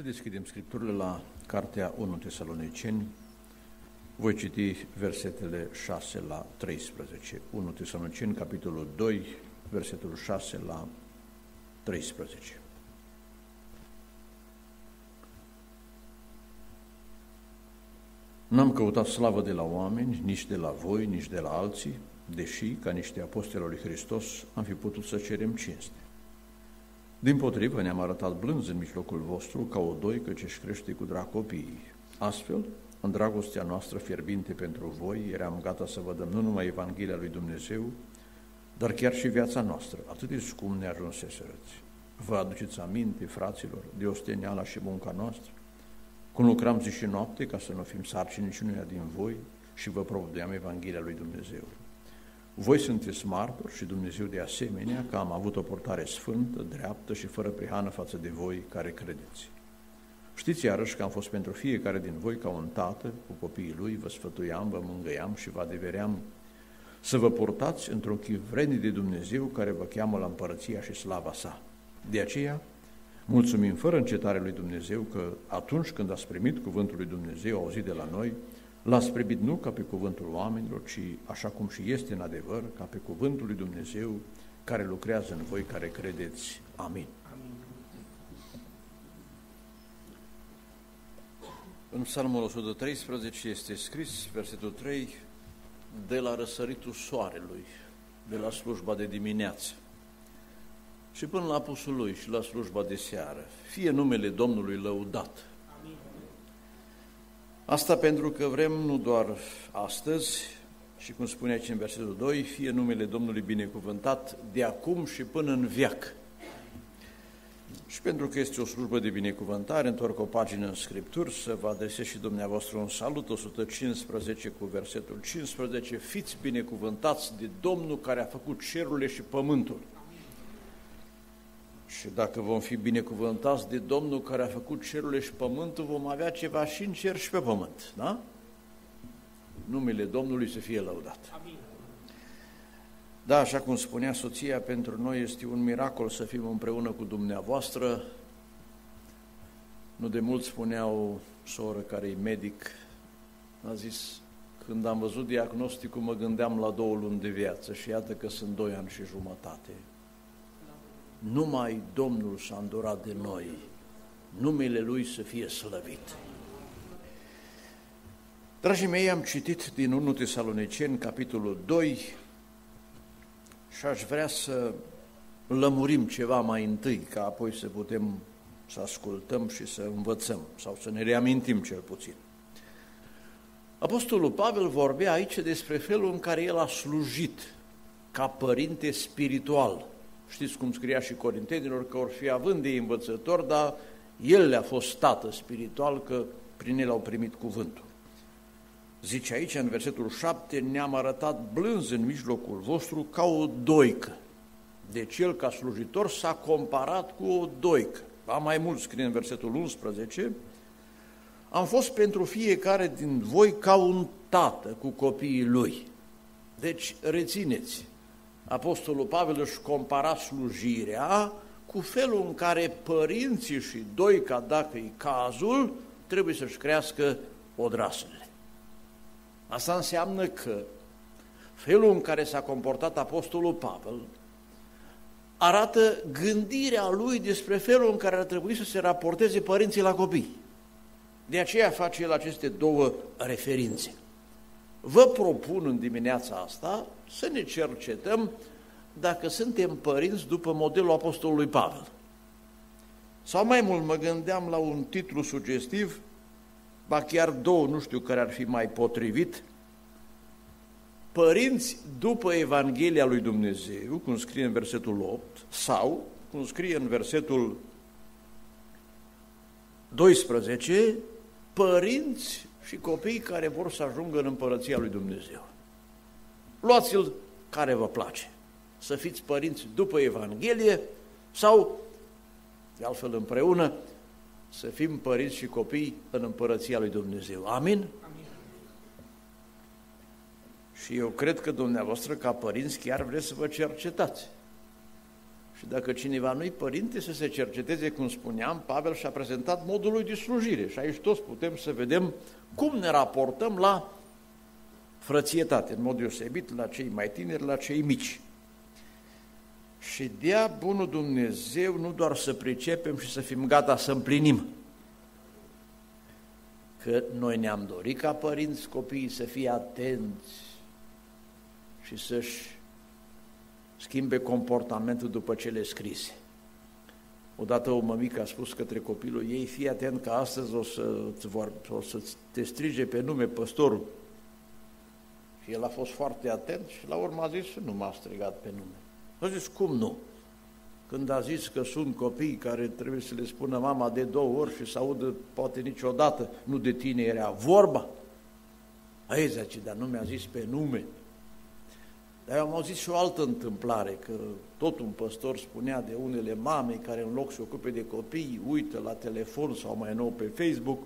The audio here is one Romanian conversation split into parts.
Să deschidem scripturile la Cartea 1 Tesaloniceni. Voi citi versetele 6 la 13. 1 Tesaloniceni, capitolul 2, versetul 6 la 13. N-am căutat slavă de la oameni, nici de la voi, nici de la alții, deși, ca niște apostoli lui Hristos, am fi putut să cerem cinste. Din potrivă, ne-am arătat blânzi în mijlocul vostru ca o doică ce-și crește cu drag copiii. Astfel, în dragostea noastră fierbinte pentru voi, eram gata să vă dăm nu numai Evanghelia lui Dumnezeu, dar chiar și viața noastră, atât de scum ne ajunseserăți. Vă aduceți aminte, fraților, de osteniala și munca noastră? Cum lucram zi și noapte ca să nu fim sarcini niciunuia din voi și vă provedeam Evanghelia lui Dumnezeu. Voi sunteți martori și Dumnezeu de asemenea că am avut o portare sfântă, dreaptă și fără prihană față de voi care credeți. Știți iarăși că am fost pentru fiecare din voi ca un tată cu copiii lui, vă sfătuiam, vă mângăiam și vă adeveream să vă portați într-un chip vrednic de Dumnezeu care vă cheamă la împărăția și slava sa. De aceea, mulțumim fără încetare lui Dumnezeu că atunci când ați primit cuvântul lui Dumnezeu auzit de la noi, L-ați privit nu ca pe cuvântul oamenilor, ci așa cum și este în adevăr, ca pe cuvântul lui Dumnezeu care lucrează în voi care credeți. Amin. Amin. În Psalmul 113 este scris, versetul 3, de la răsăritul soarelui, de la slujba de dimineață și până la apusul lui și la slujba de seară, fie numele Domnului lăudat Asta pentru că vrem nu doar astăzi, și cum spune aici în versetul 2, fie numele Domnului binecuvântat de acum și până în viac. Și pentru că este o slujbă de binecuvântare, întorc o pagină în Scripturi să vă adresez și dumneavoastră un salut, 115 cu versetul 15, fiți binecuvântați de Domnul care a făcut cerurile și pământul. Și dacă vom fi binecuvântați de Domnul care a făcut cerurile și pământul, vom avea ceva și în cer și pe pământ, da? Numele Domnului să fie lăudat. Amin. Da, așa cum spunea soția, pentru noi este un miracol să fim împreună cu dumneavoastră. Nu de mult spunea o soră care e medic, a zis, când am văzut diagnosticul, mă gândeam la două luni de viață și iată că sunt doi ani și jumătate numai Domnul s-a îndurat de noi, numele Lui să fie slăvit. Dragii mei, am citit din 1 Tesaloniceni, capitolul 2, și aș vrea să lămurim ceva mai întâi, ca apoi să putem să ascultăm și să învățăm, sau să ne reamintim cel puțin. Apostolul Pavel vorbea aici despre felul în care el a slujit ca părinte spiritual Știți cum scria și Corintenilor, că or fi având de învățător, dar el le-a fost tată spiritual, că prin el au primit cuvântul. Zice aici, în versetul 7, ne-am arătat blânz în mijlocul vostru ca o doică. Deci el, ca slujitor, s-a comparat cu o doică. A mai mult scrie în versetul 11, am fost pentru fiecare din voi ca un tată cu copiii lui. Deci, rețineți, Apostolul Pavel își compara slujirea cu felul în care părinții și doica, dacă e cazul, trebuie să-și crească odrasele. Asta înseamnă că felul în care s-a comportat Apostolul Pavel arată gândirea lui despre felul în care ar trebui să se raporteze părinții la copii. De aceea face el aceste două referințe. Vă propun în dimineața asta să ne cercetăm dacă suntem părinți după modelul Apostolului Pavel. Sau mai mult mă gândeam la un titlu sugestiv, ba chiar două, nu știu care ar fi mai potrivit, Părinți după Evanghelia lui Dumnezeu, cum scrie în versetul 8, sau, cum scrie în versetul 12, părinți și copii care vor să ajungă în împărăția lui Dumnezeu. Luați-l care vă place. Să fiți părinți după Evanghelie sau, de altfel împreună, să fim părinți și copii în împărăția lui Dumnezeu. Amin? Amin? Și eu cred că dumneavoastră, ca părinți, chiar vreți să vă cercetați. Și dacă cineva nu-i părinte, să se cerceteze, cum spuneam, Pavel și-a prezentat modul lui de slujire. Și aici toți putem să vedem cum ne raportăm la frățietate, în mod deosebit la cei mai tineri, la cei mici. Și dea bunul Dumnezeu nu doar să pricepem și să fim gata să împlinim, că noi ne-am dorit ca părinți copiii să fie atenți și să-și schimbe comportamentul după cele scrise. Odată o mămică a spus către copilul ei, fii atent că astăzi o să, o să te strige pe nume păstorul. Și el a fost foarte atent și la urmă a zis, nu m-a strigat pe nume. A zis, cum nu? Când a zis că sunt copii care trebuie să le spună mama de două ori și să audă poate niciodată, nu de tine era vorba. Aici zice, dar nu mi-a zis pe nume. Dar eu am auzit și o altă întâmplare, că tot un păstor spunea de unele mame care în loc să ocupe de copii, uită la telefon sau mai nou pe Facebook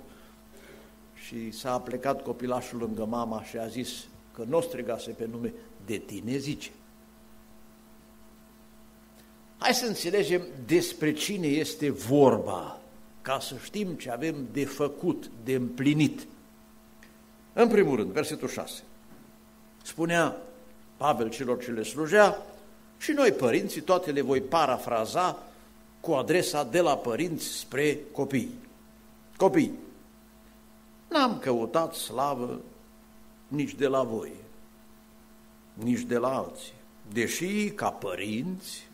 și s-a plecat copilașul lângă mama și a zis că nu o strigase pe nume, de tine zice. Hai să înțelegem despre cine este vorba, ca să știm ce avem de făcut, de împlinit. În primul rând, versetul 6. Spunea Pavel celor ce le slujea, și noi, părinții, toate le voi parafraza cu adresa de la părinți spre copii. Copii, n-am căutat slavă nici de la voi, nici de la alții, deși, ca părinți,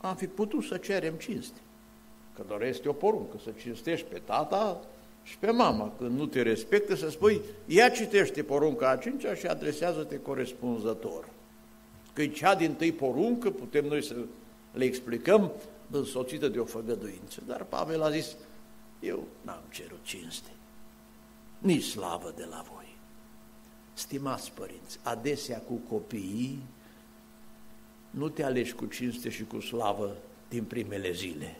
am fi putut să cerem cinste. Că doar este o poruncă, să cinstești pe tata și pe mama. Când nu te respectă, să spui, ia citește porunca a cincea și adresează-te corespunzător că e cea din tâi poruncă, putem noi să le explicăm, însoțită de o făgăduință. Dar Pavel a zis, eu n-am cerut cinste, nici slavă de la voi. Stimați părinți, adesea cu copiii nu te alegi cu cinste și cu slavă din primele zile.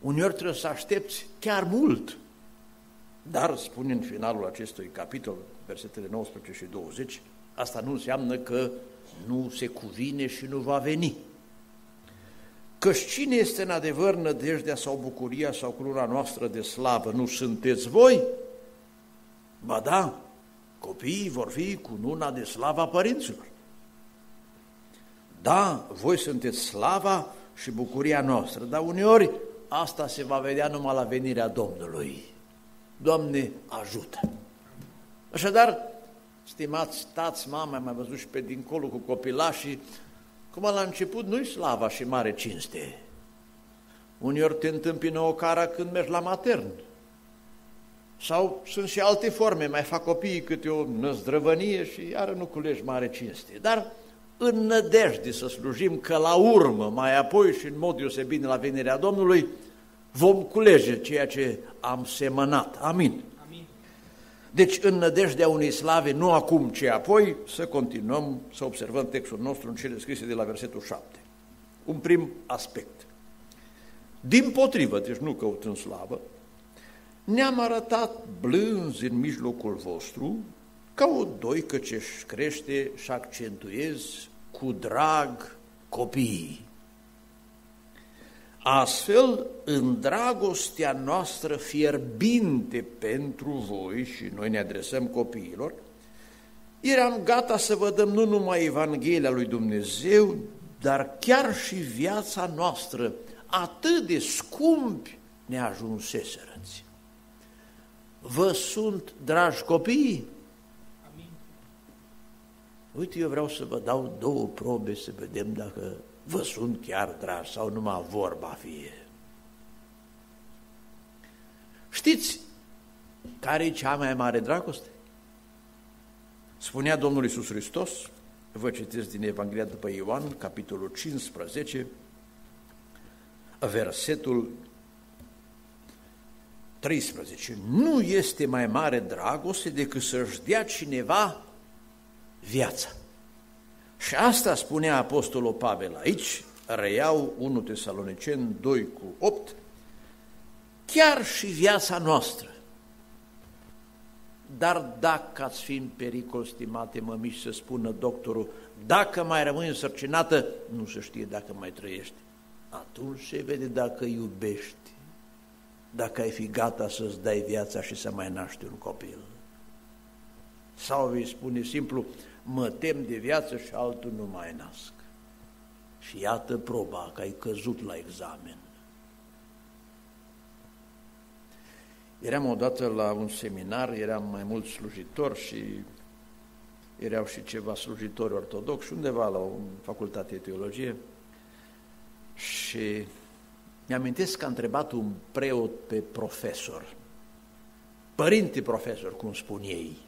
Uneori trebuie să aștepți chiar mult. Dar, spune în finalul acestui capitol, versetele 19 și 20, asta nu înseamnă că nu se cuvine și nu va veni. Căci cine este în adevăr nădejdea sau bucuria sau cruna noastră de slavă? Nu sunteți voi? Ba da, copiii vor fi cu nuna de slava părinților. Da, voi sunteți slava și bucuria noastră, dar uneori asta se va vedea numai la venirea Domnului. Doamne, ajută! Așadar, stimați stați, mama, am mai văzut și pe dincolo cu copilașii, cum la început nu-i slava și mare cinste. Uneori te întâmpină o cara când mergi la matern. Sau sunt și alte forme, mai fac copiii câte o năzdrăvănie și iară nu culegi mare cinste. Dar în nădejde să slujim că la urmă, mai apoi și în mod deosebit la venirea Domnului, vom culege ceea ce am semănat. Amin. Deci, în nădejdea unei slave, nu acum, ci apoi, să continuăm să observăm textul nostru în cele scrise de la versetul 7. Un prim aspect. Din potrivă, deci nu căutând slavă, ne-am arătat blânzi în mijlocul vostru, ca o doică ce-și crește și accentuez cu drag copiii. Astfel, în dragostea noastră fierbinte pentru voi, și noi ne adresăm copiilor, eram gata să vă dăm nu numai Evanghelia lui Dumnezeu, dar chiar și viața noastră, atât de scumpi ne ajunseserăți. Vă sunt dragi copii? Amin. Uite, eu vreau să vă dau două probe să vedem dacă vă sunt chiar dragi sau numai vorba fie. Știți care e cea mai mare dragoste? Spunea Domnul Iisus Hristos, vă citesc din Evanghelia după Ioan, capitolul 15, versetul 13. Nu este mai mare dragoste decât să-și dea cineva viața. Și asta spunea Apostolul Pavel aici, reiau 1 Tesalonicen 2 cu 8, chiar și viața noastră. dar dacă ați fi în pericol, stimate mămiși, să spună doctorul, dacă mai rămâi însărcinată, nu se știe dacă mai trăiești. Atunci se vede dacă iubești, dacă ai fi gata să-ți dai viața și să mai naști un copil. Sau vei spune simplu, mă tem de viață și altul nu mai nasc. Și iată proba că ai căzut la examen. Eram odată la un seminar, eram mai mulți slujitori și erau și ceva slujitori ortodoxi undeva la o facultate de teologie și mi-amintesc că a întrebat un preot pe profesor, părinte profesor, cum spun ei,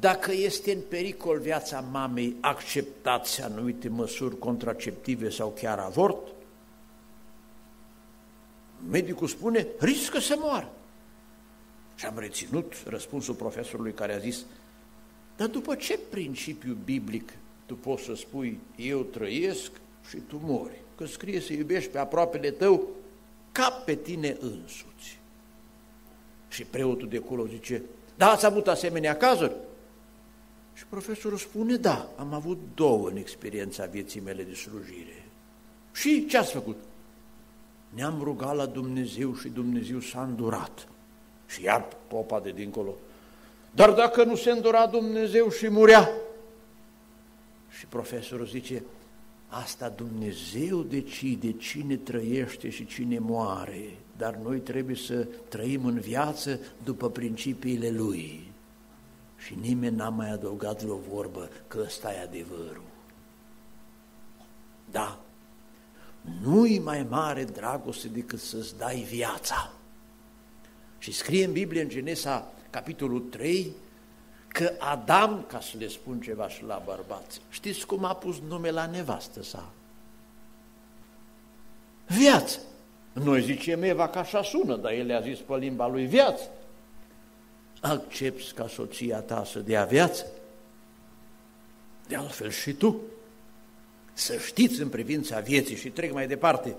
dacă este în pericol viața mamei, acceptați anumite măsuri contraceptive sau chiar avort? Medicul spune, riscă să moară. Și am reținut răspunsul profesorului care a zis, dar după ce principiu biblic tu poți să spui, eu trăiesc și tu mori? Că scrie să iubești pe aproapele tău ca pe tine însuți. Și preotul de acolo zice, da, ați avut asemenea cazuri? Și profesorul spune, da, am avut două în experiența vieții mele de slujire. Și ce ați făcut? Ne-am rugat la Dumnezeu și Dumnezeu s-a îndurat. Și iar popa de dincolo, dar dacă nu se îndura Dumnezeu și murea? Și profesorul zice, asta Dumnezeu decide cine trăiește și cine moare, dar noi trebuie să trăim în viață după principiile Lui. Și nimeni n-a mai adăugat vreo vorbă că ăsta e adevărul. Da, nu-i mai mare dragoste decât să-ți dai viața. Și scrie în Biblie, în Genesa, capitolul 3, că Adam, ca să le spun ceva și la bărbați, știți cum a pus nume la nevastă sa? Viață. Noi zicem Eva că așa sună, dar el a zis pe limba lui viață accepti ca soția ta să dea viață? De altfel și tu. Să știți în privința vieții și trec mai departe.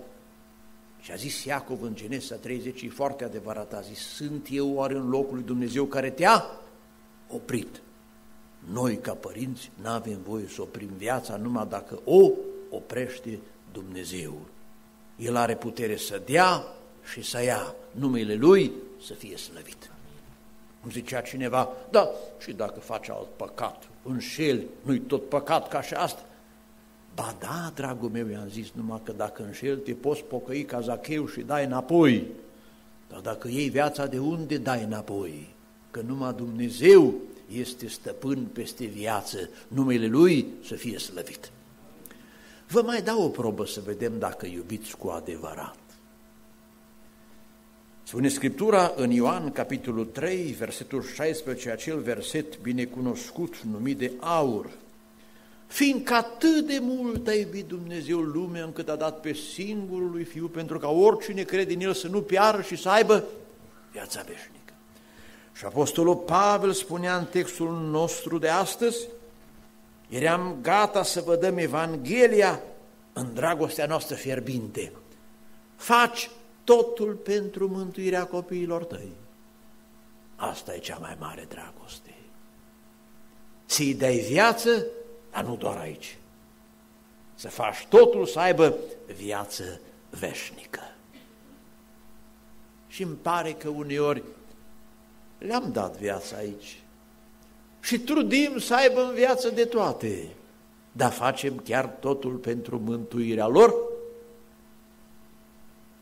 Și a zis Iacov în Genesa 30, e foarte adevărat, a zis, sunt eu oare în locul lui Dumnezeu care te-a oprit? Noi, ca părinți, nu avem voie să oprim viața numai dacă o oprește Dumnezeu. El are putere să dea și să ia numele Lui să fie slăvit. Cum zicea cineva, da, și dacă faci alt păcat, înșeli, nu-i tot păcat ca și asta. Ba da, dragul meu, i-am zis, numai că dacă înșeli, te poți pocăi ca Zacheu și dai înapoi. Dar dacă iei viața, de unde dai înapoi? Că numai Dumnezeu este stăpân peste viață, numele Lui să fie slăvit. Vă mai dau o probă să vedem dacă iubiți cu adevărat. Spune Scriptura în Ioan, capitolul 3, versetul 16, acel verset binecunoscut numit de aur, fiindcă atât de mult a iubit Dumnezeu lumea încât a dat pe singurul lui Fiu pentru ca oricine crede în El să nu piară și să aibă viața veșnică. Și Apostolul Pavel spunea în textul nostru de astăzi, eram gata să vă dăm Evanghelia în dragostea noastră fierbinte. Faci totul pentru mântuirea copiilor tăi. Asta e cea mai mare dragoste. Să-i dai viață, dar nu doar aici. Să faci totul să aibă viață veșnică. Și îmi pare că uneori le-am dat viața aici. Și trudim să aibă în viață de toate, dar facem chiar totul pentru mântuirea lor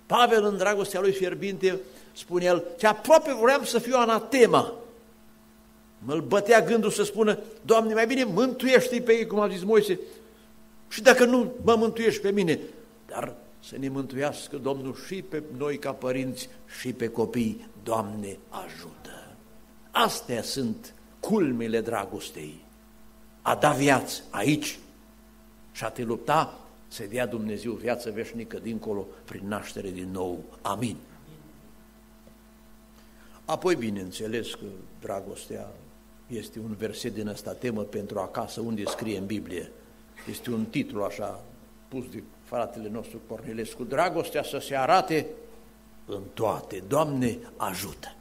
Pavel, în dragostea lui fierbinte, spune el, ce aproape vreau să fiu anatema. Mă-l bătea gândul să spună, Doamne, mai bine mântuiește pe ei, cum a zis Moise, și dacă nu mă mântuiești pe mine, dar să ne mântuiască Domnul și pe noi ca părinți și pe copii, Doamne, ajută. Astea sunt culmile dragostei. A da viață aici și a te lupta să dea Dumnezeu viață veșnică dincolo prin naștere din nou. Amin. Apoi, bineînțeles că dragostea este un verset din ăsta temă pentru acasă, unde scrie în Biblie. Este un titlu așa pus de fratele nostru Cornelescu. Dragostea să se arate în toate. Doamne, ajută!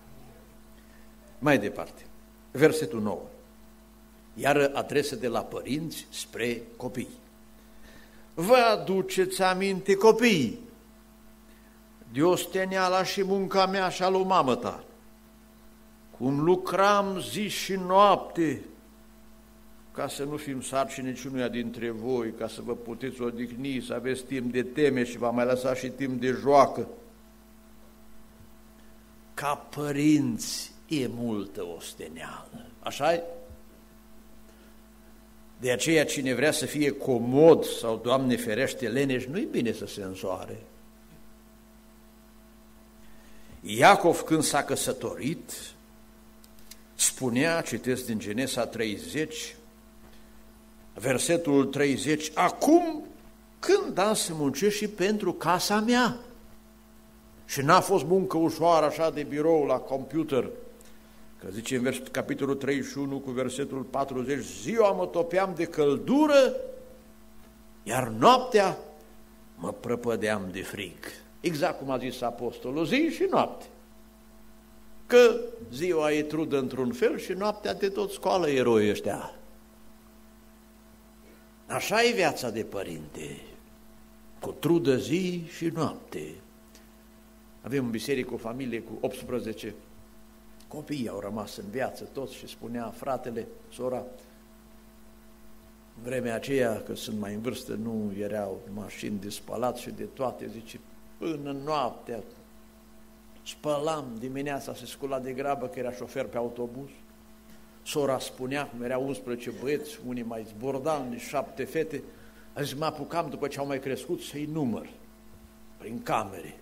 Mai departe, versetul 9. Iar adresă de la părinți spre copii. Vă aduceți aminte copii de osteneala și munca mea și a lui mamă ta, cum lucram zi și noapte ca să nu fim sarcini niciunuia dintre voi, ca să vă puteți odihni, să aveți timp de teme și va mai lăsa și timp de joacă. Ca părinți e multă osteneală, așa -i? De aceea cine vrea să fie comod sau, Doamne ferește, leneș, nu-i bine să se însoare. Iacov când s-a căsătorit, spunea, citesc din Genesa 30, versetul 30, acum când am să muncesc și pentru casa mea? Și n-a fost muncă ușoară așa de birou la computer, că zice în vers, capitolul 31 cu versetul 40, ziua mă topeam de căldură, iar noaptea mă prăpădeam de frig. Exact cum a zis apostolul, zi și noapte. Că ziua e trudă într-un fel și noaptea de tot scoală eroi ăștia. Așa e viața de părinte, cu trudă zi și noapte. Avem în biserică o familie cu 18 copii, au rămas în viață toți și spunea fratele, sora, în vremea aceea, că sunt mai în vârstă, nu erau mașini de spălat și de toate, zice, până noaptea spălam, dimineața se scula de grabă că era șofer pe autobuz, Sora spunea, cum erau 11 băieți, unii mai zbordani, șapte fete, a zis, mă apucam după ce au mai crescut să-i număr prin camere.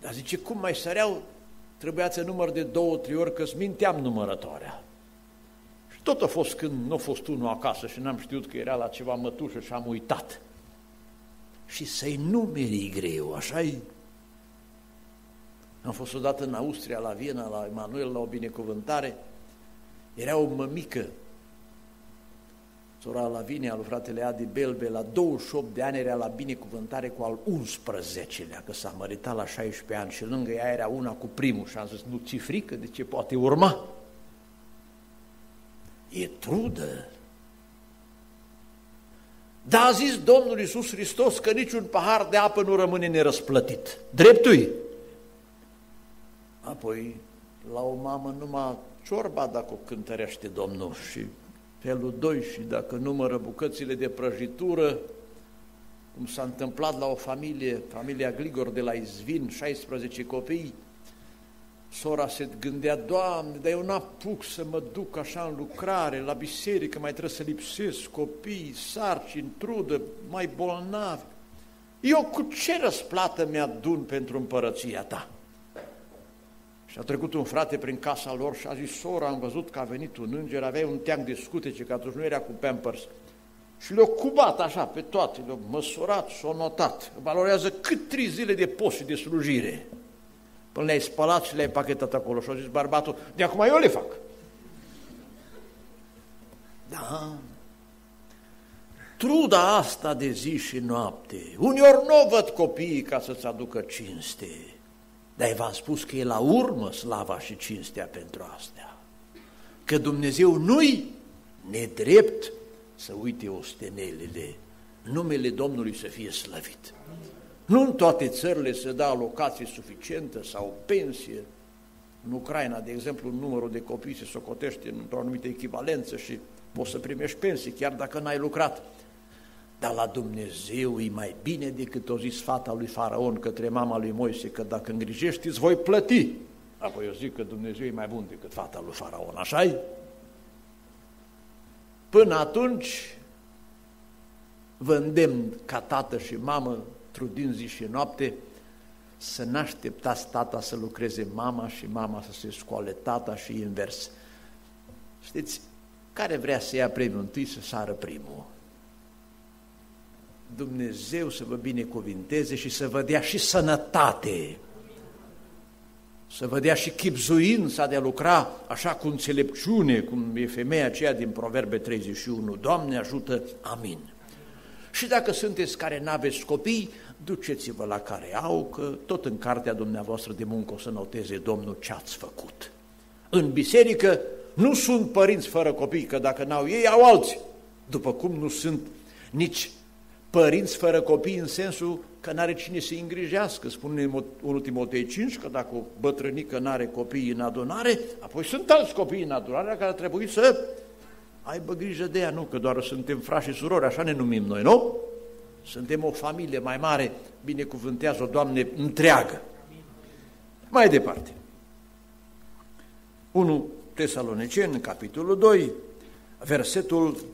Dar zice, cum mai săreau, trebuia să număr de două, trei ori, că-ți minteam numărătoarea. Și tot a fost când nu a fost unul acasă și n-am știut că era la ceva mătușă și am uitat. Și să-i numeri greu, așa -i? Am fost odată în Austria, la Viena, la Emanuel, la o binecuvântare, era o mămică, sora Lavinia, lui fratele Adi Belbe, la 28 de ani era la binecuvântare cu al 11-lea, că s-a măritat la 16 ani și lângă ea era una cu primul și am zis, nu ți frică de ce poate urma? E trudă. Dar a zis Domnul Iisus Hristos că niciun pahar de apă nu rămâne nerăsplătit. Dreptui. Apoi, la o mamă numai ciorba dacă o cântărește Domnul și felul 2 și dacă numără bucățile de prăjitură, cum s-a întâmplat la o familie, familia Gligor de la Izvin, 16 copii, sora se gândea, Doamne, dar eu n-apuc să mă duc așa în lucrare, la biserică, mai trebuie să lipsesc copii, sarcini, trudă, mai bolnavi. Eu cu ce răsplată mi-adun pentru împărăția ta? Și a trecut un frate prin casa lor și a zis, sora, am văzut că a venit un înger, avea un teanc de scutece, că atunci nu era cu pampers. Și le-a cubat așa pe toate, le-a măsurat și-a notat. Valorează cât trei zile de post și de slujire. Până le-ai spălat și le-ai pachetat acolo și a zis bărbatul, de acum eu le fac. Da, truda asta de zi și noapte, uneori nu văd copiii ca să-ți aducă cinste, dar v-am spus că e la urmă slava și cinstea pentru astea. Că Dumnezeu nu-i nedrept să uite ostenelele, numele Domnului să fie slăvit. Nu în toate țările se dă alocație suficientă sau pensie. În Ucraina, de exemplu, numărul de copii se socotește într-o anumită echivalență și poți să primești pensie chiar dacă n-ai lucrat. Dar la Dumnezeu e mai bine decât o zis fata lui Faraon către mama lui Moise, că dacă îngrijești îți voi plăti. Apoi eu zic că Dumnezeu e mai bun decât fata lui Faraon, așa -i? Până atunci vă îndemn ca tată și mamă, trudind zi și noapte, să n-așteptați tata să lucreze mama și mama să se scoale tata și invers. Știți, care vrea să ia premiul întâi să sară primul. Dumnezeu să vă binecuvinteze și să vă dea și sănătate, să vă dea și chipzuința de a lucra așa cu înțelepciune, cum e femeia aceea din Proverbe 31. Doamne ajută, amin. Și dacă sunteți care n-aveți copii, duceți-vă la care au, că tot în cartea dumneavoastră de muncă o să noteze Domnul ce ați făcut. În biserică nu sunt părinți fără copii, că dacă n-au ei, au alții. După cum nu sunt nici părinți fără copii în sensul că n-are cine să-i îngrijească. Spune 1 Timotei 5 că dacă o bătrânică n-are copii în adunare, apoi sunt alți copii în adunare care trebuie să aibă grijă de ea, nu, că doar suntem frași și surori, așa ne numim noi, nu? Suntem o familie mai mare, binecuvântează-o, Doamne, întreagă. Mai departe. 1 Tesaloniceni, capitolul 2, versetul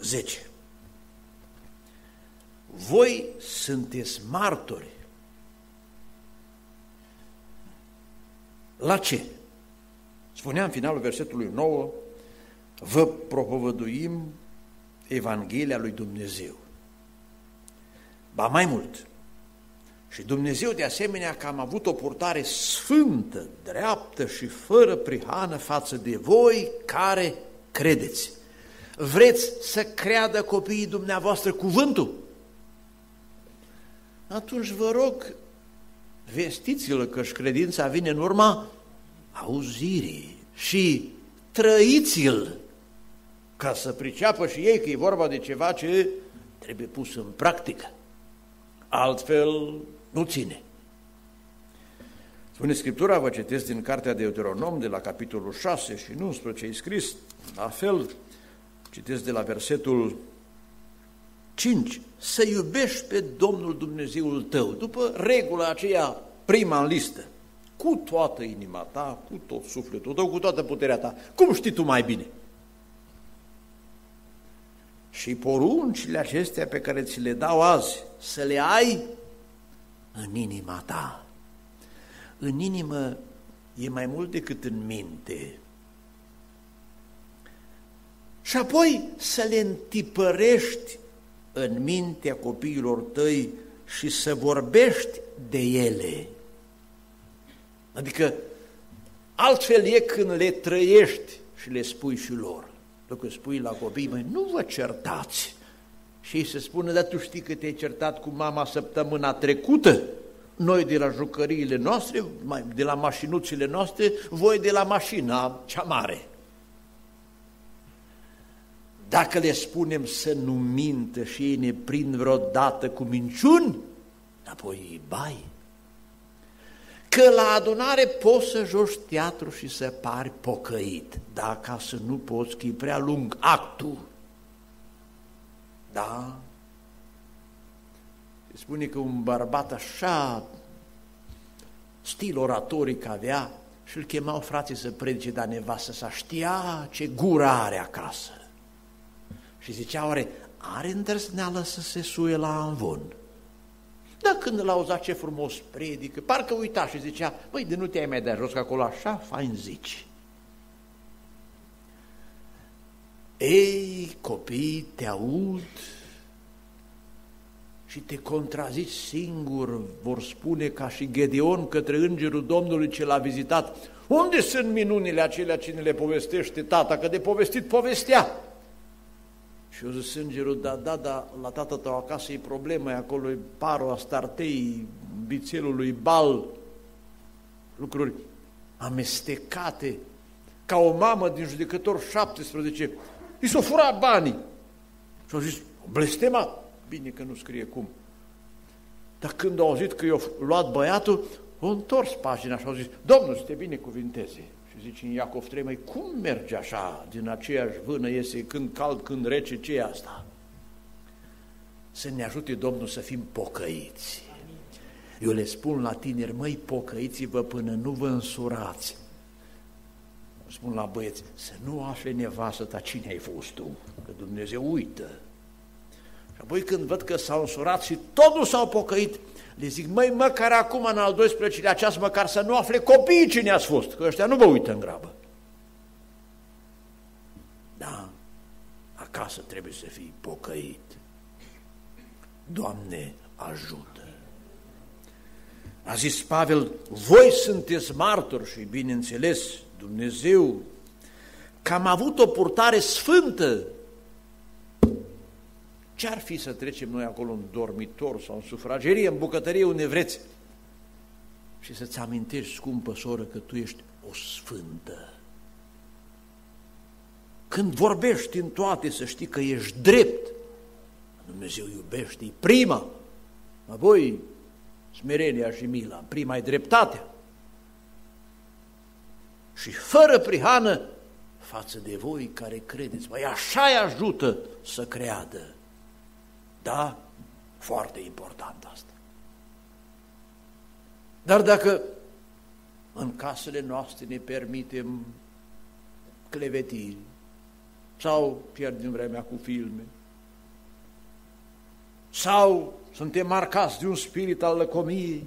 10. Voi sunteți martori. La ce? Spunea în finalul versetului 9, vă propovăduim Evanghelia lui Dumnezeu. Ba mai mult, și Dumnezeu de asemenea că am avut o purtare sfântă, dreaptă și fără prihană față de voi care credeți. Vreți să creadă copiii dumneavoastră cuvântul? Atunci vă rog, vestiți-l că-și credința vine în urma auzirii și trăiți-l ca să priceapă și ei că e vorba de ceva ce trebuie pus în practică. Altfel nu ține. Spune Scriptura, vă citesc din Cartea de Deuteronom, de la capitolul 6 și 11, e scris, la fel, citesc de la versetul 5, să iubești pe Domnul Dumnezeul tău, după regula aceea prima în listă, cu toată inima ta, cu tot sufletul tău, cu toată puterea ta. Cum știi tu mai bine? Și poruncile acestea pe care ți le dau azi, să le ai în inima ta. În inimă e mai mult decât în minte. Și apoi să le întipărești în mintea copiilor tăi și să vorbești de ele. Adică altfel e când le trăiești și le spui și lor. Dacă spui la copii, măi, nu vă certați. Și ei se spune, dar tu știi că te-ai certat cu mama săptămâna trecută? Noi de la jucăriile noastre, de la mașinuțile noastre, voi de la mașina cea mare. Dacă le spunem să nu mintă și ei ne prind vreodată cu minciuni, apoi îi bai. Că la adunare poți să joci teatru și să pari pocăit, dar acasă nu poți, că e prea lung actul. Da? Spune că un bărbat așa stil oratoric avea și îl chemau frații să predice, dar nevastă să știa ce gură are acasă. Și zicea, oare, are îndrăzneală să se suie la anvon? Dar când îl auza ce frumos predică, parcă uita și zicea, băi, de nu te-ai mai de jos, că acolo așa fain zici. Ei, copii, te aud și te contrazici singur, vor spune ca și Gedeon către îngerul Domnului ce l-a vizitat. Unde sunt minunile acelea cine le povestește tata? Că de povestit povestea. Și eu zis îngerul, da, da, da, la tata tău acasă e problemă, acolo e parul astartei, bițelului bal, lucruri amestecate, ca o mamă din judecător 17, i s-o furat banii. Și au zis, blestema, bine că nu scrie cum. Dar când au auzit că i-a luat băiatul, au întors pagina și au zis, Domnul să te binecuvinteze. Și zice în Iacov 3, mai cum merge așa, din aceeași vână iese când cald, când rece, ce e asta? Să ne ajute Domnul să fim pocăiți. Eu le spun la tineri, măi, pocăiți-vă până nu vă însurați. Spun la băieți, să nu afle nevastă ta cine ai fost tu, că Dumnezeu uită. Și apoi când văd că s-au însurat și tot nu s-au pocăit, le zic, măi, măcar acum în al 12-lea ceas, măcar să nu afle copiii cine ați fost, că ăștia nu vă uită în grabă. Da, acasă trebuie să fii pocăit. Doamne, ajută! A zis Pavel, voi sunteți martori și, bineînțeles, Dumnezeu, că am avut o purtare sfântă ce-ar fi să trecem noi acolo în dormitor sau în sufragerie, în bucătărie, unde vreți? și să-ți amintești, scumpă soră, că tu ești o sfântă. Când vorbești în toate, să știi că ești drept. Dumnezeu iubește, e prima. Apoi, smerenia și mila, prima e dreptatea. Și fără prihană față de voi care credeți. Mai așa îi ajută să creadă. Da? Foarte important asta. Dar dacă în casele noastre ne permitem clevetiri sau pierdem vremea cu filme sau suntem marcați de un spirit al lăcomiei,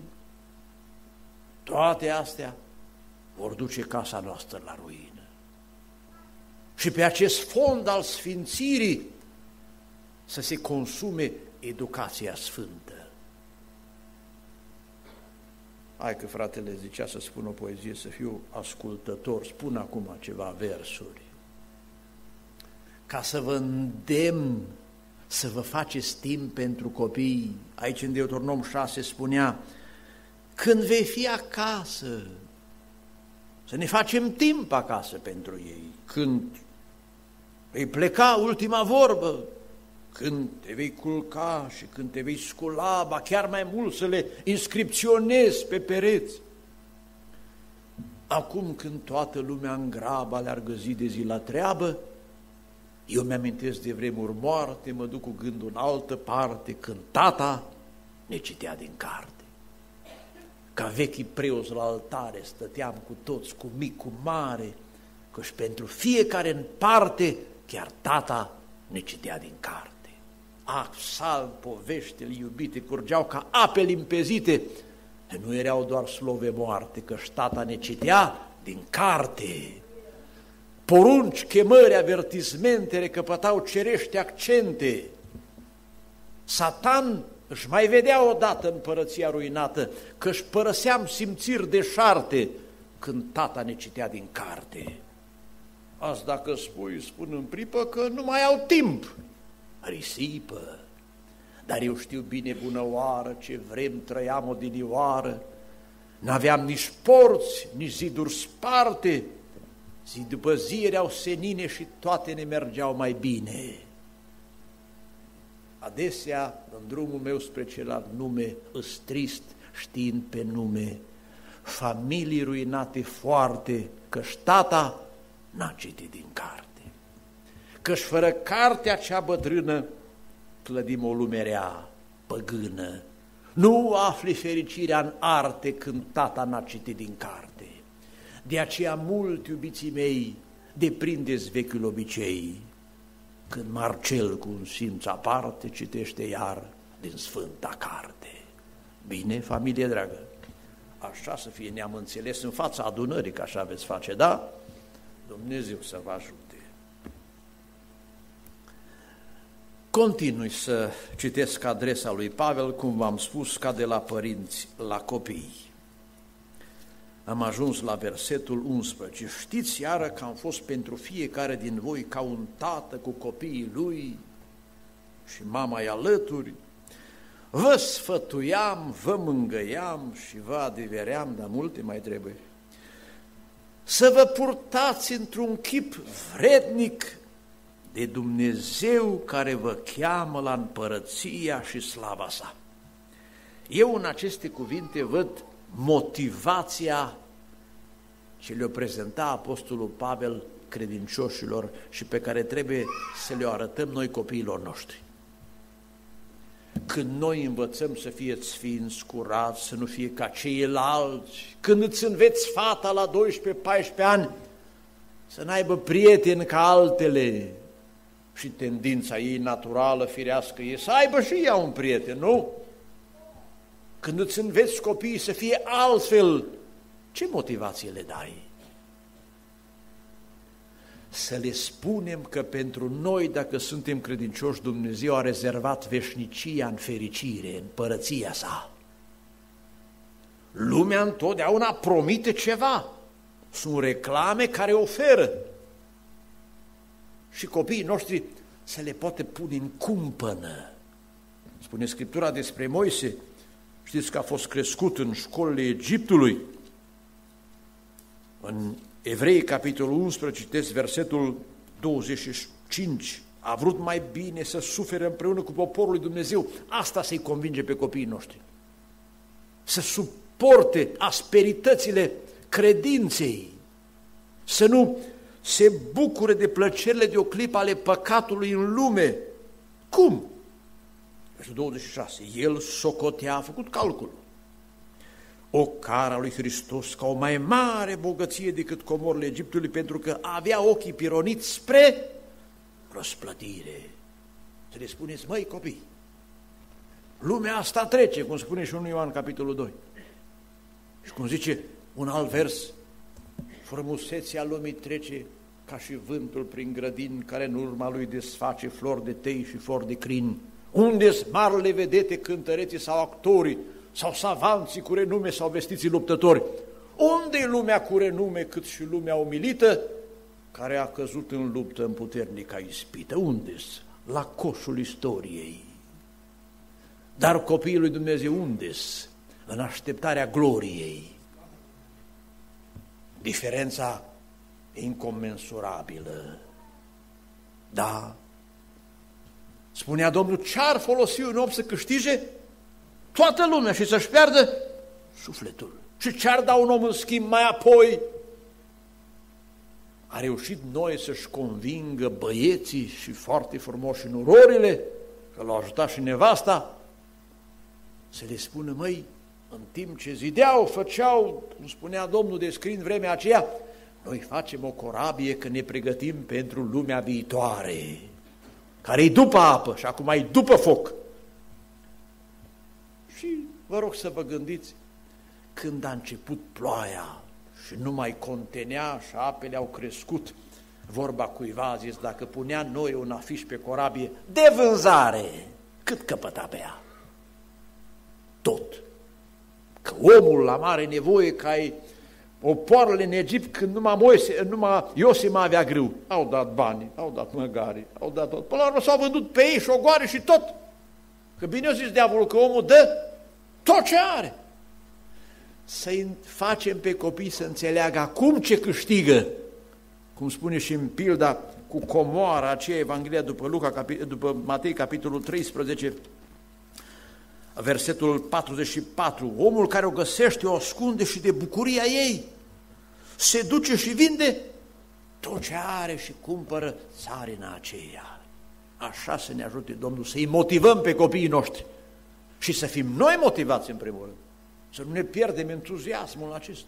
toate astea vor duce casa noastră la ruină. Și pe acest fond al sfințirii să se consume educația sfântă. Hai că fratele zicea să spun o poezie, să fiu ascultător, spun acum ceva versuri. Ca să vă îndemn să vă faceți timp pentru copii. Aici în Deuteronom 6 spunea, când vei fi acasă, să ne facem timp acasă pentru ei. Când vei pleca, ultima vorbă, când te vei culca și când te vei scula, ba chiar mai mult să le inscripționezi pe pereți. Acum când toată lumea în grabă aleargă zi de zi la treabă, eu mi-amintesc de vremuri moarte, mă duc cu gândul în altă parte, când tata ne citea din carte. Ca vechii preoți la altare stăteam cu toți, cu mic, cu mare, căci pentru fiecare în parte, chiar tata ne citea din carte psalm, poveștile iubite curgeau ca ape limpezite, nu erau doar slove moarte, că ștata ne citea din carte. Porunci, chemări, avertismente recăpătau cerește accente. Satan își mai vedea odată împărăția ruinată, că își părăseam simțiri de șarte când tata ne citea din carte. Azi dacă spui, spun în pripă că nu mai au timp risipă. Dar eu știu bine bună oară ce vrem trăiam odinioară, N-aveam nici porți, nici ziduri sparte, zi după zi erau senine și toate ne mergeau mai bine. Adesea, în drumul meu spre celălalt nume, îs trist știind pe nume, familii ruinate foarte, că ștata n-a citit din carte căci fără cartea cea bătrână clădim o lume rea, păgână. Nu afli fericirea în arte când tata n-a citit din carte. De aceea mult, iubiții mei, deprindeți vechiul obicei. Când Marcel cu un simț aparte citește iar din Sfânta Carte. Bine, familie dragă, așa să fie neam înțeles în fața adunării, că așa veți face, da? Dumnezeu să vă ajute. Continui să citesc adresa lui Pavel, cum v-am spus, ca de la părinți la copii. Am ajuns la versetul 11. Știți iară că am fost pentru fiecare din voi ca un tată cu copiii lui și mama-i alături. Vă sfătuiam, vă mângăiam și vă adeveream, dar multe mai trebuie. Să vă purtați într-un chip vrednic de Dumnezeu care vă cheamă la împărăția și slava sa. Eu în aceste cuvinte văd motivația ce le-o prezenta Apostolul Pavel credincioșilor și pe care trebuie să le arătăm noi copiilor noștri. Când noi învățăm să fie sfinți, curați, să nu fie ca ceilalți, când îți înveți fata la 12-14 ani să n-aibă prieteni ca altele, și tendința ei naturală, firească, e să aibă și ea un prieten, nu? Când îți înveți copiii să fie altfel, ce motivație le dai? Să le spunem că pentru noi, dacă suntem credincioși, Dumnezeu a rezervat veșnicia în fericire, în părăția sa. Lumea întotdeauna promite ceva. Sunt reclame care oferă și copiii noștri să le poate pune în cumpănă. Spune Scriptura despre Moise Știți că a fost crescut în școlile Egiptului. În Evrei, capitolul 11, citesc versetul 25. A vrut mai bine să sufere împreună cu poporul lui Dumnezeu. Asta să-i convinge pe copiii noștri. Să suporte asperitățile credinței. Să nu se bucure de plăcerile de o clipă ale păcatului în lume. Cum? Versetul 26. El socotea, a făcut calculul. O cara lui Hristos ca o mai mare bogăție decât comorile Egiptului pentru că avea ochii pironiți spre răsplătire. Să le spuneți, măi copii, lumea asta trece, cum spune și 1 Ioan capitolul 2. Și cum zice un alt vers, frumusețea lumii trece ca și vântul prin grădin care în urma lui desface flori de tei și flori de crin. Unde-s marele vedete cântăreții sau actorii sau savanții cu renume sau vestiții luptători? Unde e lumea cu renume cât și lumea umilită care a căzut în luptă în puternica ispită? Unde-s? La coșul istoriei. Dar copiii lui Dumnezeu unde-s? În așteptarea gloriei. Diferența incomensurabilă. Da, spunea Domnul, ce-ar folosi un om să câștige toată lumea și să-și piardă sufletul? Și ce-ar da un om în schimb mai apoi? A reușit noi să-și convingă băieții și foarte frumoși nurorile, că l-au ajutat și nevasta, să le spună, măi, în timp ce zideau, făceau, cum spunea Domnul, descriind vremea aceea, noi facem o corabie că ne pregătim pentru lumea viitoare, care e după apă și acum e după foc. Și vă rog să vă gândiți, când a început ploaia și nu mai contenea și apele au crescut, vorba cuiva a zis, dacă punea noi un afiș pe corabie de vânzare, cât căpăta pe ea? Tot. Că omul la mare nevoie ca ai popoarele în Egipt, când numai, Moise, numai Iosim avea greu, au dat bani, au dat măgari, au dat tot. Până la urmă s-au vândut pe ei și șogoare și tot. Că bine o zis diavolul că omul dă tot ce are. Să-i facem pe copii să înțeleagă acum ce câștigă, cum spune și în pilda cu comoara aceea Evanghelia după, Luca, după Matei, capitolul 13, versetul 44, omul care o găsește o ascunde și de bucuria ei se duce și vinde tot ce are și cumpără țarina aceea. Așa să ne ajute Domnul să-i motivăm pe copiii noștri și să fim noi motivați în primul rând, să nu ne pierdem entuziasmul acesta.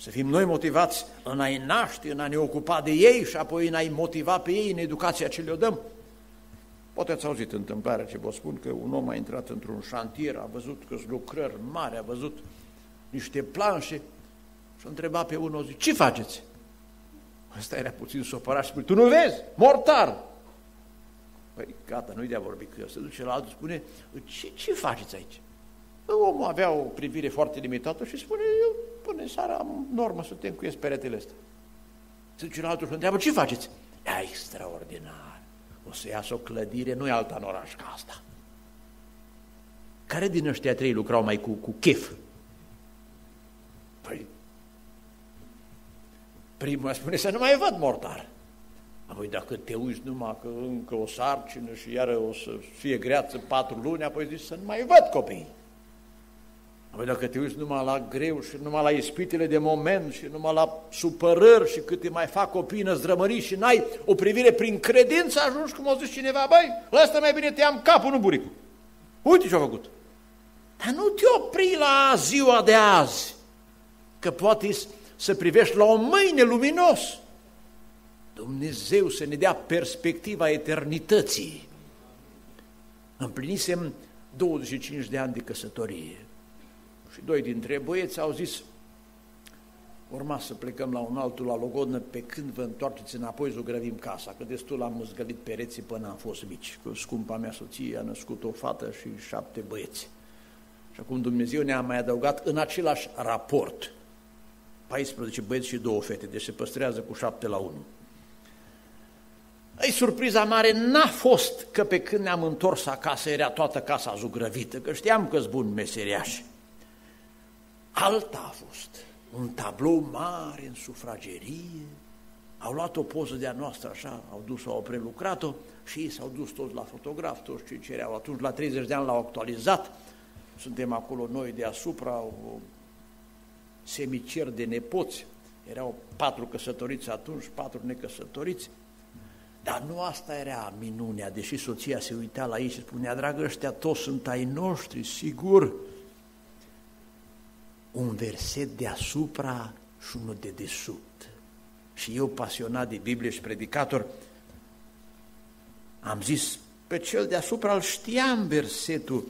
Să fim noi motivați în a-i naște, în a ne ocupa de ei și apoi în a-i motiva pe ei în educația ce le-o dăm. Poate ați auzit întâmplarea ce vă spun că un om a intrat într-un șantier, a văzut că sunt lucrări mari, a văzut niște planșe și a întrebat pe unul, zice, ce faceți? Ăsta era puțin supărat și spune, tu nu vezi? Mortar! Păi gata, nu-i de-a vorbi cu el. Se duce la altul, spune, ce, ce faceți aici? Omul avea o privire foarte limitată și spune, eu până seara am normă să te încuiesc peretele ăsta. Se duce la altul și întreabă, ce faceți? E extraordinar o să iasă o clădire, nu e alta în oraș ca asta. Care din ăștia trei lucrau mai cu, cu chef? Păi, primul spune să nu mai văd mortar. Apoi dacă te uiți numai că încă o sarcină și iară o să fie greață patru luni, apoi zici să nu mai văd copii. Apoi dacă te uiți numai la greu și numai la ispitele de moment și numai la supărări și cât mai fac copii năzdrămăriți și n-ai o privire prin credință, ajungi cum o zis cineva, băi, la asta mai bine te am capul, nu buricul. Uite ce-a făcut. Dar nu te opri la ziua de azi, că poate să privești la o mâine luminos. Dumnezeu să ne dea perspectiva eternității. Împlinisem 25 de ani de căsătorie. Și doi dintre băieți au zis, urma să plecăm la un altul la logodnă, pe când vă întoarceți înapoi să grăvim casa, că destul am măzgălit pereții până am fost mici, că scumpa mea soție a născut o fată și șapte băieți. Și acum Dumnezeu ne-a mai adăugat în același raport, 14 băieți și două fete, deci se păstrează cu șapte la unu. Ei, surpriza mare n-a fost că pe când ne-am întors acasă era toată casa zugrăvită, că știam că-s bun meseriași. Alta a fost, un tablou mare în sufragerie, au luat o poză de-a noastră așa, au dus-o, au prelucrat-o și ei s-au dus toți la fotograf, toți cei ce erau atunci, la 30 de ani l-au actualizat, suntem acolo noi deasupra, o semicer de nepoți, erau patru căsătoriți atunci, patru necăsătoriți, dar nu asta era minunea, deși soția se uita la ei și spunea, dragă, ăștia toți sunt ai noștri, sigur. Un verset deasupra și unul de desubt. Și eu, pasionat de Biblie și predicator, am zis, pe cel deasupra îl știam versetul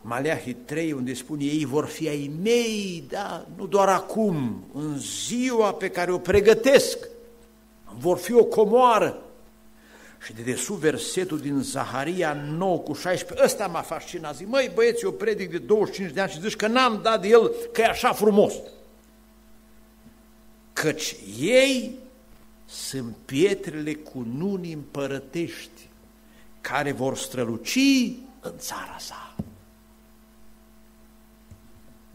Maleahii 3, unde spune ei vor fi ai mei, da, nu doar acum, în ziua pe care o pregătesc, vor fi o comoară. Și de desu versetul din Zaharia 9 cu 16, ăsta m-a fascinat, zic, măi băieți, eu predic de 25 de ani și zici că n-am dat de el, că e așa frumos. Căci ei sunt pietrele cu nuni împărătești, care vor străluci în țara sa.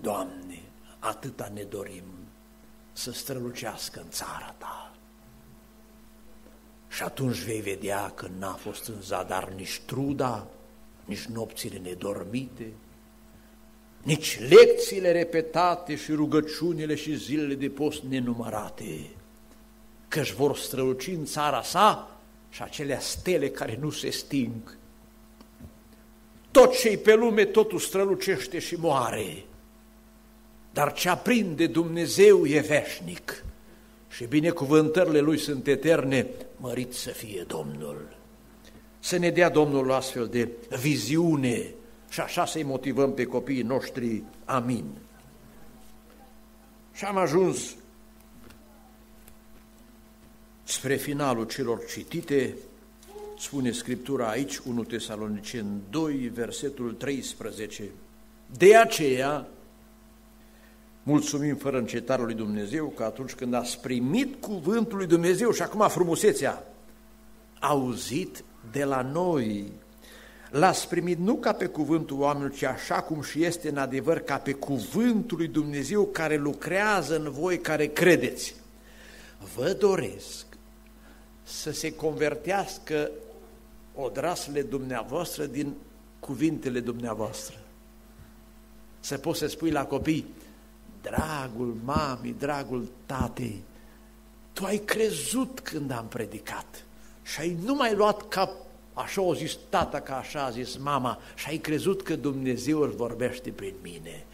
Doamne, atâta ne dorim să strălucească în țara Ta. Și atunci vei vedea că n-a fost în zadar nici truda, nici nopțile nedormite, nici lecțiile repetate și rugăciunile și zilele de post nenumărate, că își vor străluci în țara sa și acelea stele care nu se sting. Tot ce pe lume totul strălucește și moare, dar ce aprinde Dumnezeu e veșnic și binecuvântările Lui sunt eterne, mărit să fie Domnul. Să ne dea Domnul astfel de viziune și așa să-i motivăm pe copiii noștri. Amin. Și am ajuns spre finalul celor citite, spune Scriptura aici, 1 Tesalonicen 2, versetul 13. De aceea, Mulțumim fără încetare lui Dumnezeu că atunci când ați primit cuvântul lui Dumnezeu și acum frumusețea, auzit de la noi, l-ați primit nu ca pe cuvântul oamenilor, ci așa cum și este în adevăr, ca pe cuvântul lui Dumnezeu care lucrează în voi care credeți. Vă doresc să se convertească odrasele dumneavoastră din cuvintele dumneavoastră. Să poți să spui la copii, dragul mami, dragul tatei, tu ai crezut când am predicat și ai nu mai luat ca așa o zis tata, ca așa a zis mama și ai crezut că Dumnezeu îl vorbește prin mine.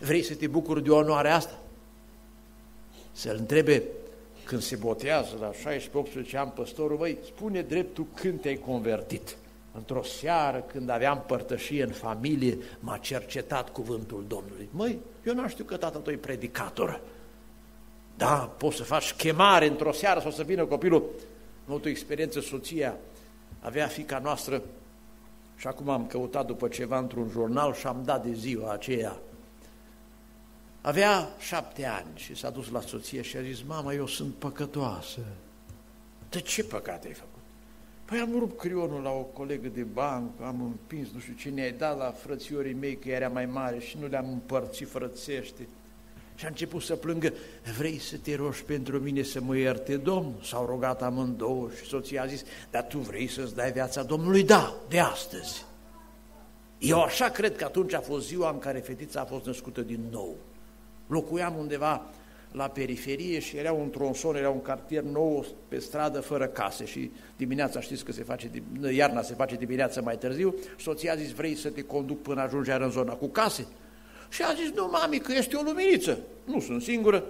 Vrei să te bucuri de onoarea asta? Să-l întrebe când se botează la 16-18 ani păstorul, băi, spune dreptul când te-ai convertit. Într-o seară, când aveam părtășie în familie, m-a cercetat cuvântul Domnului. Măi, eu nu știu că tatăl tău e predicator. Da, poți să faci chemare într-o seară sau să vină copilul. În o experiență, soția avea fica noastră și acum am căutat după ceva într-un jurnal și am dat de ziua aceea. Avea șapte ani și s-a dus la soție și a zis, mama, eu sunt păcătoasă. De ce păcate ai făcut? Păi am rupt crionul la o colegă de bancă, am împins nu știu cine ai dat la frățiorii mei că era mai mare și nu le-am împărțit frățește. Și a început să plângă, vrei să te rogi pentru mine să mă ierte Domnul? S-au rugat amândouă și soția a zis, dar tu vrei să-ți dai viața Domnului? Da, de astăzi. Eu așa cred că atunci a fost ziua în care fetița a fost născută din nou. Locuiam undeva la periferie și era un tronson, era un cartier nou pe stradă fără case și dimineața știți că se face, iarna se face dimineața mai târziu, soția a zis vrei să te conduc până ajungi în zona cu case? Și a zis, nu mami, că este o luminiță, nu sunt singură.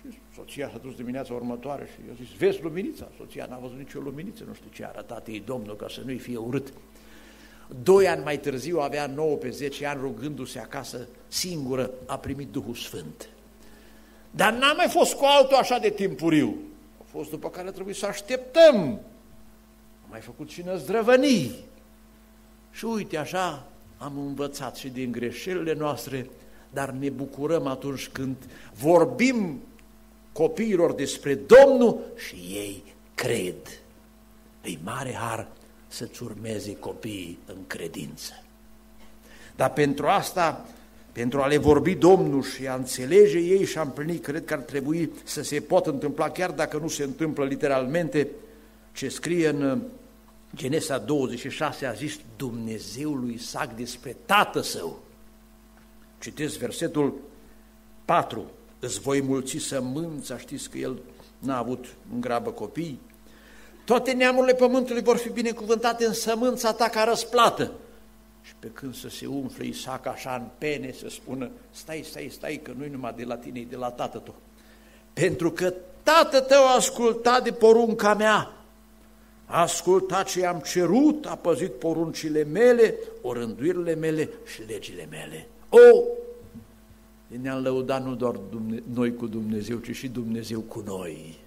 Și soția s-a dus dimineața următoare și a zis, vezi luminița? Soția n-a văzut nicio luminiță, nu știu ce a arătat ei Domnul ca să nu-i fie urât. Doi ani mai târziu, avea 9 pe 10 ani, rugându-se acasă, singură, a primit Duhul Sfânt. Dar n-a mai fost cu altul așa de timpuriu. A fost după care trebuie să așteptăm. Am mai făcut și năzdrăvănii. Și uite așa am învățat și din greșelile noastre, dar ne bucurăm atunci când vorbim copiilor despre Domnul și ei cred. e mare har să-ți urmeze copiii în credință. Dar pentru asta, pentru a le vorbi Domnul și a înțelege ei și a împlini, cred că ar trebui să se poată întâmpla, chiar dacă nu se întâmplă literalmente, ce scrie în Genesa 26 a zis Dumnezeul lui Isaac despre tată său. Citesc versetul 4. Îți voi mulți sămânța, știți că el n-a avut în grabă copii. Toate neamurile pământului vor fi binecuvântate în sămânța ta ca răsplată. Și pe când să se umfle Isaac așa în pene, să spună, stai, stai, stai, că nu-i numai de la tine, e de la tată tău. Pentru că tată tău a ascultat de porunca mea, a ascultat ce am cerut, a păzit poruncile mele, orânduirile mele și legile mele. O, ne-am lăudat nu doar Dumne noi cu Dumnezeu, ci și Dumnezeu cu noi.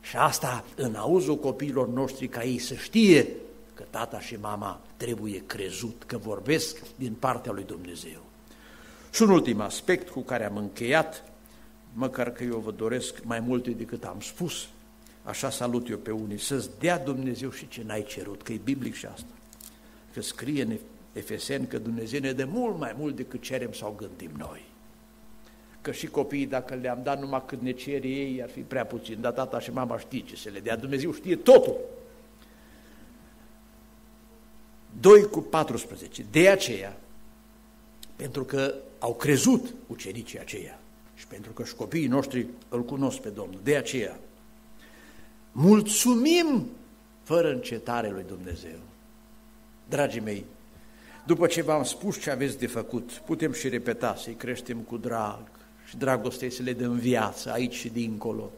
Și asta în auzul copiilor noștri ca ei să știe că tata și mama trebuie crezut, că vorbesc din partea lui Dumnezeu. Și un ultim aspect cu care am încheiat, măcar că eu vă doresc mai multe decât am spus, așa salut eu pe unii, să-ți dea Dumnezeu și ce n-ai cerut, că e biblic și asta. Că scrie în Efeseni că Dumnezeu ne dă mult mai mult decât cerem sau gândim noi. Că și copiii, dacă le-am dat numai cât ne cere ei, ar fi prea puțin, dar tata și mama știe ce să le dea, Dumnezeu știe totul. 2 cu 14. De aceea, pentru că au crezut ucenicii aceia și pentru că și copiii noștri îl cunosc pe Domnul, de aceea mulțumim fără încetare lui Dumnezeu. Dragii mei, după ce v-am spus ce aveți de făcut, putem și repeta, să-i creștem cu drag și dragostei să le dăm viață aici și dincolo.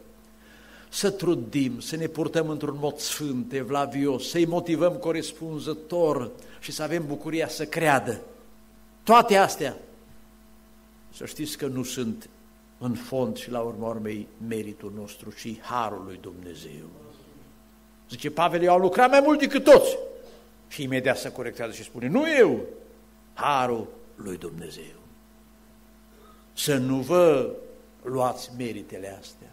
Să trudim, să ne purtăm într-un mod sfânt, evlavios, să-i motivăm corespunzător și să avem bucuria să creadă. Toate astea, să știți că nu sunt în fond și la urma urmei meritul nostru, ci harul lui Dumnezeu. Zice Pavel, eu am lucrat mai mult decât toți. Și imediat se corectează și spune, nu eu, harul lui Dumnezeu. Să nu vă luați meritele astea.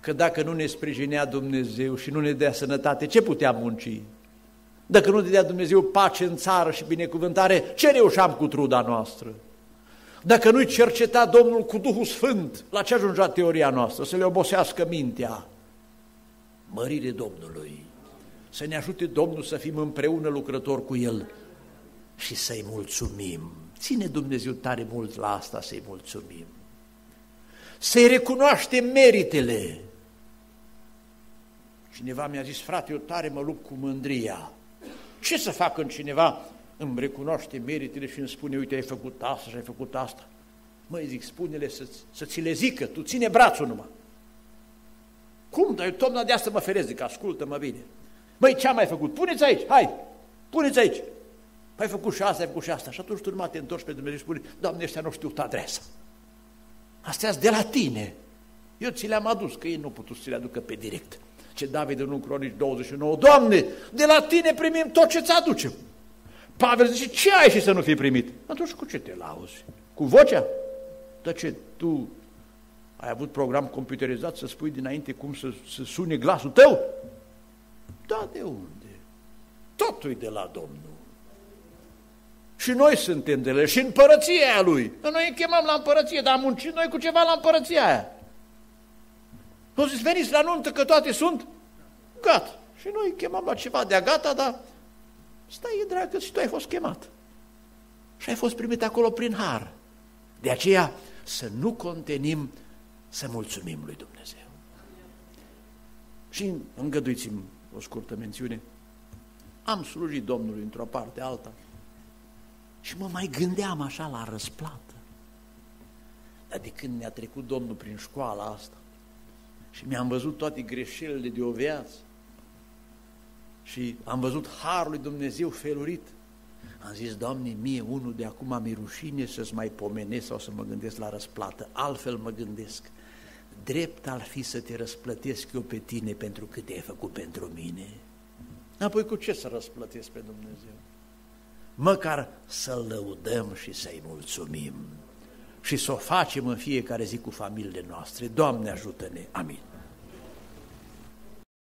Că dacă nu ne sprijinea Dumnezeu și nu ne dea sănătate, ce puteam munci? Dacă nu ne dea Dumnezeu pace în țară și binecuvântare, ce reușeam cu truda noastră? Dacă nu-i cerceta Domnul cu Duhul Sfânt, la ce ajungea teoria noastră? Să le obosească mintea. Mărire Domnului. Să ne ajute Domnul să fim împreună lucrători cu El și să-i mulțumim. Ține Dumnezeu tare mult la asta să-i mulțumim. Să-i recunoaștem meritele. Cineva mi-a zis, frate, eu tare mă lupt cu mândria. Ce să fac când cineva îmi recunoaște meritele și îmi spune, uite, ai făcut asta și ai făcut asta. Măi, zic, spune-le să, să ți le zică, tu ține brațul numai. Cum? Dar eu tomna de asta mă feresc, zic, ascultă-mă bine. Măi, ce am mai făcut? Puneți aici, hai, puneți aici. Păi ai făcut și asta, ai făcut și asta. Și atunci tu numai te întorci pe Dumnezeu și spune, Doamne, ăștia nu știu adresa. Astea de la tine. Eu ți le-am adus, că ei nu putut să le aducă pe direct. Ce David în 1 Cronici 29, Doamne, de la tine primim tot ce-ți aducem. Pavel zice, ce ai și să nu fi primit? Atunci cu ce te lauzi? Cu vocea? Dar ce, tu ai avut program computerizat să spui dinainte cum să, să sune glasul tău? Da, de unde? Totul e de la Domnul. Și noi suntem de la și împărăția aia lui. Noi îi chemăm la împărăție, dar am muncit noi cu ceva la împărăția aia. Nu zis, veniți la nuntă că toate sunt? Gata. Și noi îi chemam la ceva de gata, dar stai, dragă, și tu ai fost chemat. Și ai fost primit acolo prin har. De aceea să nu contenim să mulțumim lui Dumnezeu. Și îngăduiți-mi o scurtă mențiune. Am slujit Domnului într-o parte alta și mă mai gândeam așa la răsplată. Dar de când ne-a trecut Domnul prin școala asta și mi-am văzut toate greșelile de o viață și am văzut Harul lui Dumnezeu felurit, am zis, Doamne, mie unul de acum mi rușine să-ți mai pomenesc sau să mă gândesc la răsplată, altfel mă gândesc. Drept ar fi să te răsplătesc eu pe tine pentru cât ai făcut pentru mine. Apoi cu ce să răsplătesc pe Dumnezeu? Măcar să-L lăudăm și să-i mulțumim și să o facem în fiecare zi cu familiile noastre. Doamne ajută-ne! Amin!